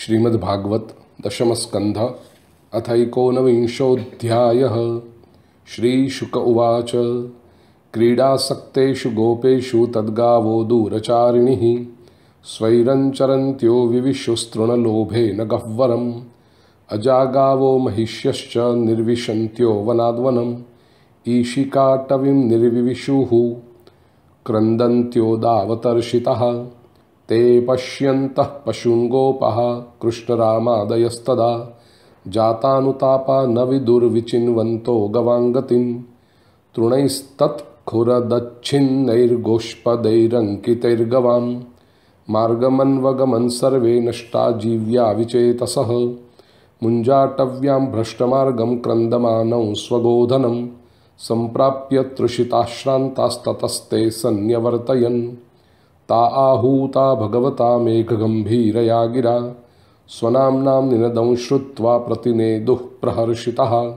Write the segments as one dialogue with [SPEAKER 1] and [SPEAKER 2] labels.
[SPEAKER 1] श्रीमद्भागवत दशमस्कंध अथैकोनविंशोऽध्यायः। श्रीशुक उवाच। क्रीडासक्तेषु गोपेषु तद्गावो दूरचारिणिः। स्वैरञ्चरन्त्यो विविशुस्तृणलोभेन गह्वरम्। अजागावो महिष्यश्च निर्विशन्त्यो वनाद्वनम्। ईशिकाटवीं निर्विविशुः। क्रन्दन्त्योदावतर्षितः ते पश्यन्तः पशून् गोपः कृष्णरामादयस्तदा। जातानुतापा न विदुर्विचिन्वन्तो गवाङ्गतिं तृणैस्तत्खुरदच्छिन्नैर्गोष्पदैरङ्कितैर्गवां मार्गमन्वगमन् सर्वे नष्टा जीव्या विचेतसः। मुञ्जाटव्यां भ्रष्टमार्गं क्रन्दमानौ स्वगोधनं सम्प्राप्य तृषिताश्रान्तास्ततस्ते सन्न्यवर्तयन् ता आहूता भगवता मेघगम्भीरया गिरा। स्वनाम्नां निनदं श्रुत्वा प्रतिनेदुः प्रहर्षितः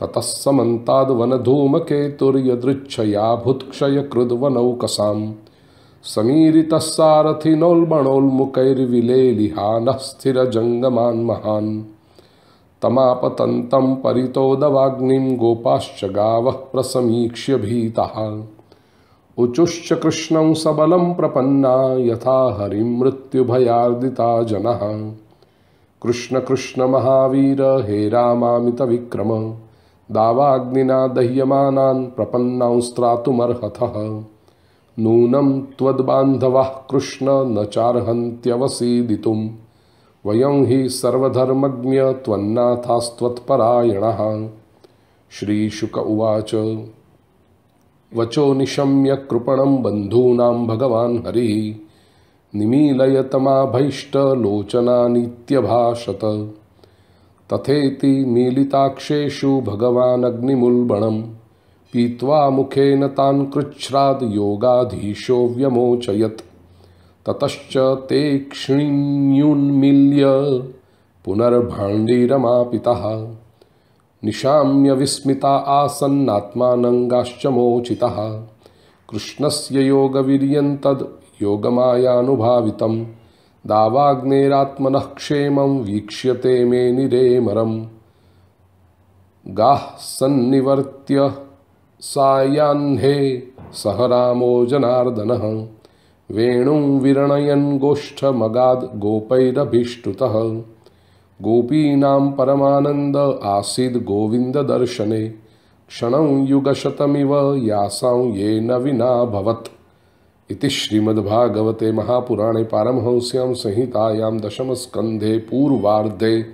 [SPEAKER 1] ततः समन्ताद्वनधूमकेतुर्यदृच्छया भुत्क्षयकृद्वनौकसां समीरितः सारथिनोल्बणोल्मुखैर्विलेलिहानः स्थिरजङ्गमान् महान्। तमापतन्तं परितोदवाग्निं गोपाश्च गावः प्रसमीक्ष्य भीतः। उचुश्च कृष्णं सबलं प्रपन्ना, यथा हरिं मृत्युभयार्दिता जनः। कृष्ण कृष्ण महावीर, हे रामामितविक्रम, दावाग्निना दह्यमानान् प्रपन्नांस्त्रातुमर्हतः नूनं त्वद्बान्धवः कृष्ण, न चार्हन्त्यवसीदितुं वयं हि सर्वधर्मज्ञ, त्वन्नाथास्त्वत्परायणः। श्रीशुक उवाच। वचो निशम्य कृपणं बन्धूनां भगवान् हरिः। निमीलयतमाभैष्टलोचनानीत्यभाषत। तथेति मीलिताक्षेषु भगवानग्निमुल्बणं पीत्वा मुखेन तान् कृच्छ्राद् योगाधीशो व्यमोचयत्। ततश्च ते क्षिण्युन्मील्य पुनर्भाण्डीरमापितः। निशाम्य विस्मिता आसन्नात्मानङ्गाश्च मोचितः कृष्णस्य योगवीर्यन्तद् योगमायानुभावितं दावाग्नेरात्मनः क्षेमं वीक्ष्यते मे निरेमरम् गाः सन्निवर्त्य सायाह्ने सह रामो जनार्दनः। वेणुं विरणयन् गोष्ठमगाद् गोपैरभीष्टुतः। गोपीनां आसीद् गोविन्ददर्शने क्षणं युगशतमिव यासां येन विना भवत्। इति श्रीमद्भागवते महापुराणे पारमहंस्यां संहितायां दशमस्कन्धे पूर्वार्धे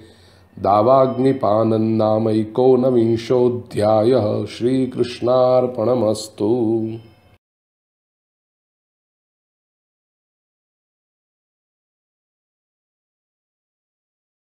[SPEAKER 1] दावाग्निपानन्नामैकोनविंशोऽध्यायः। श्रीकृष्णार्पणमस्तु।